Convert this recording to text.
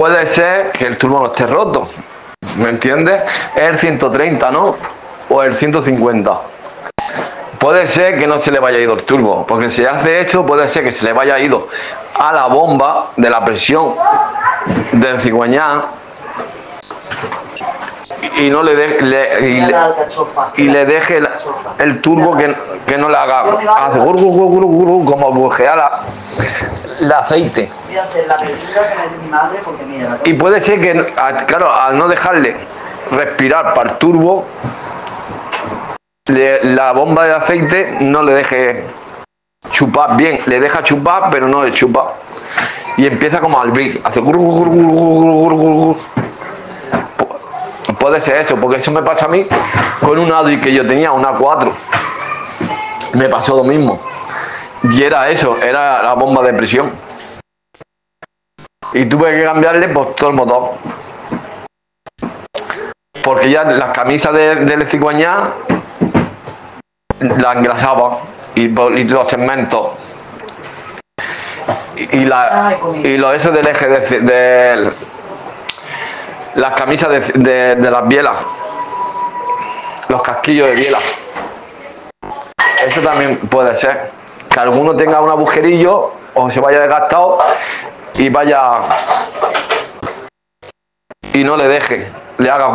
puede ser que el turbo no esté roto. ¿Me entiendes? Es el 130, ¿no? O el 150. Puede ser que no se le vaya ido el turbo, porque si hace esto puede ser que se le vaya ido a la bomba de la presión del cigüeñal y no le, de- le- y, le, y le deje el, el turbo que, que no le haga hace gur, gur, gur, gur, gur, como bujear la, el aceite y puede ser que claro al no dejarle respirar para el turbo le- la bomba de aceite no le deje chupar bien le deja chupar pero no le chupa y empieza como al brick hace gur, gur, gur, gur, gur, gur, gur, gur. Pu- puede ser eso porque eso me pasa a mí con un Audi que yo tenía una 4 me pasó lo mismo. Y era eso era la bomba de presión. Y tuve que cambiarle pues, todo el motor. Porque ya las camisas de, del cigüeñal la engrasaba y, los segmentos. Y, la y lo eso del eje de, del- las camisas de, de- las bielas. Los casquillos de biela eso también puede ser. Que alguno tenga un agujerillo o se vaya desgastado y vaya y no le deje. Le haga